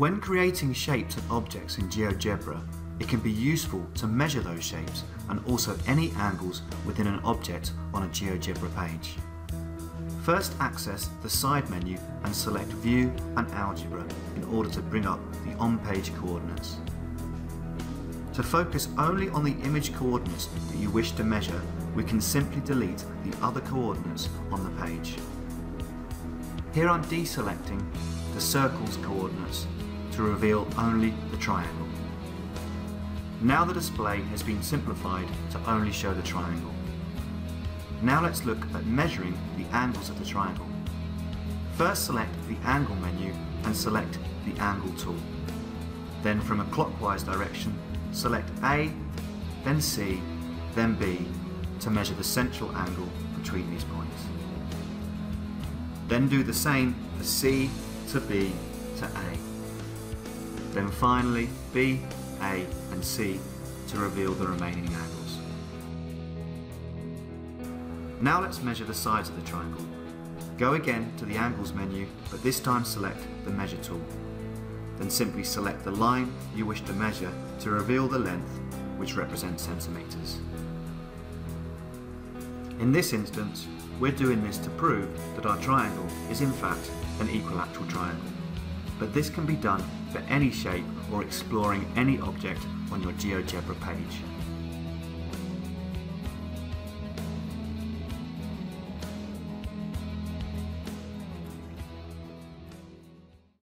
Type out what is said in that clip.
When creating shapes and objects in GeoGebra, it can be useful to measure those shapes and also any angles within an object on a GeoGebra page. First access the side menu and select View and Algebra in order to bring up the on-page coordinates. To focus only on the image coordinates that you wish to measure, we can simply delete the other coordinates on the page. Here I'm deselecting the circle's coordinates to reveal only the triangle. Now the display has been simplified to only show the triangle. Now let's look at measuring the angles of the triangle. First select the angle menu and select the angle tool. Then from a clockwise direction, select A, then C, then B to measure the central angle between these points. Then do the same for C to B to A. Then finally B, A and C to reveal the remaining angles. Now let's measure the sides of the triangle. Go again to the Angles menu, but this time select the Measure tool. Then simply select the line you wish to measure to reveal the length, which represents centimetres. In this instance, we're doing this to prove that our triangle is in fact an equilateral triangle. But this can be done for any shape or exploring any object on your GeoGebra page.